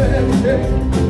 Yeah.